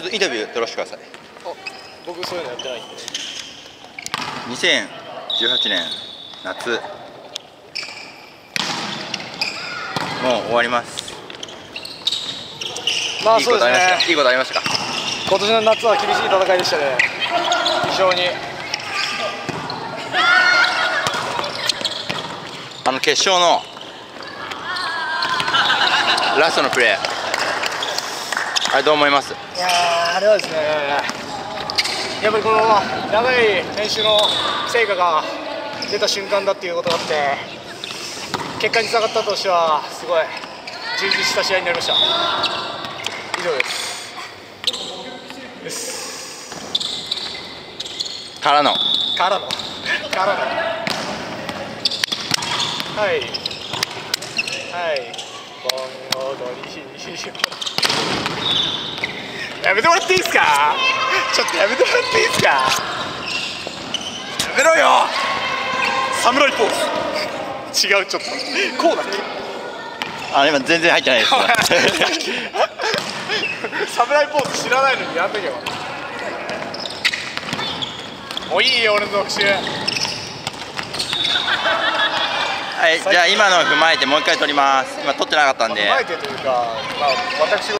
ちょっとインタビュー取らせてください。僕そういうのやってないんで。2018年夏。もう終わります。まあそうですね。いいことありましたか？今年の夏は厳しい戦いでしたね。非常に。あの決勝のラストのプレーあれどう思います？いやーあれはですねやっぱりこの長い練習の成果が出た瞬間だっていうことがあって結果につながったとしてはすごい充実した試合になりました。以上ですです。からの？からの。からの。はい。はい。盆踊りやめてもらっていいですか？ちょっとやめてもらっていいですか？やめろよ！侍ポーズ。違うちょっと。こうだっけ？あ今全然入ってないです。侍ポーズ知らないのにやんなきゃもういいよ俺の特集。はいじゃあ今のを踏まえてもう一回撮ります。今撮ってなかったんで。踏まえてというか、まあ、私